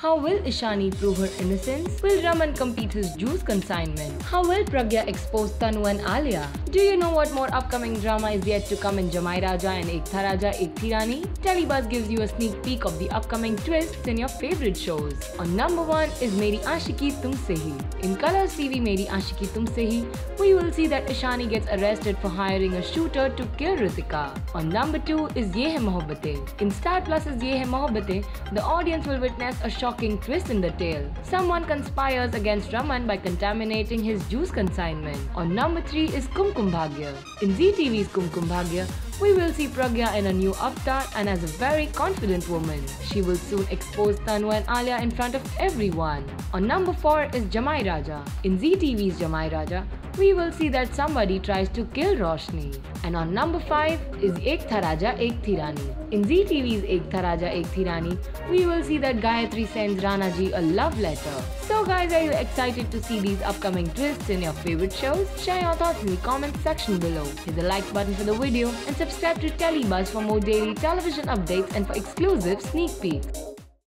How will Ishani prove her innocence? Will Raman complete his juice consignment? How will Pragya expose Tanu and Alia? Do you know what more upcoming drama is yet to come in Jamai Raja and Ek Tha Raja Ek Thi Rani? Telebuzz gives you a sneak peek of the upcoming twists in your favorite shows. On number 1 is Meri Aashiqui Tum Se Hi. In Colors TV Meri Aashiqui Tum Se Hi, we will see that Ishani gets arrested for hiring a shooter to kill Ritika. On number 2 is Yeh Hai Mohabbatein. In Star Plus's Yeh Hai Mohabbatein, the audience will witness a shocking twist in the tale. Someone conspires against Raman by contaminating his juice consignment. On number 3 is Kumkum Bhagya. In Zee TV's Kumkum Bhagya, we will see Pragya in a new avatar and as a very confident woman. She will soon expose Tanu and Alia in front of everyone. On number 4 is Jamai Raja. In Zee TV's Jamai Raja, we will see that somebody tries to kill Roshni. And on number 5 is Ek Tha Raja Ek Thi Rani. In Zee TV's Ek Tha Raja Ek Thi Rani, we will see that Gayatri sends Rana ji a love letter. So guys, are you excited to see these upcoming twists in your favorite shows? Share your thoughts in the comment section below. Hit the like button for the video and subscribe to Telebuzz for more daily television updates and for exclusive sneak peeks.